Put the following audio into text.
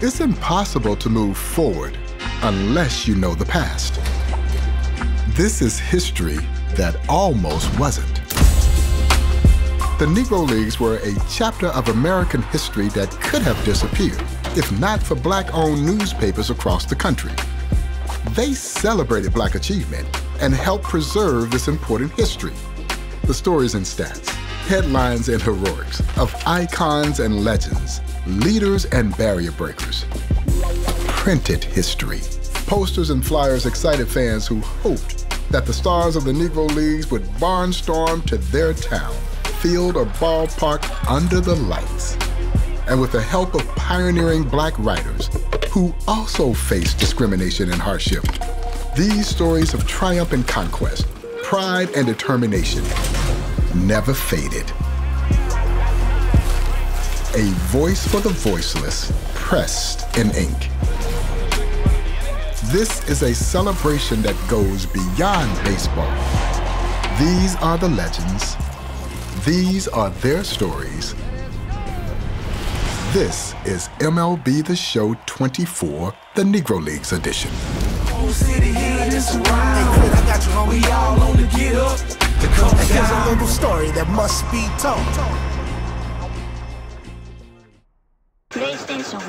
It's impossible to move forward unless you know the past. This is history that almost wasn't. The Negro Leagues were a chapter of American history that could have disappeared if not for black-owned newspapers across the country. They celebrated black achievement and helped preserve this important history. The stories and stats, headlines and heroics of icons and legends, leaders and barrier breakers. Printed history. Posters and flyers excited fans who hoped that the stars of the Negro Leagues would barnstorm to their town, field, or ballpark under the lights. And with the help of pioneering black writers who also faced discrimination and hardship, these stories of triumph and conquest, pride and determination never faded. A voice for the voiceless, pressed in ink. This is a celebration that goes beyond baseball. These are the legends. These are their stories. This is MLB The Show 24, the Negro Leagues edition that must be told. PlayStation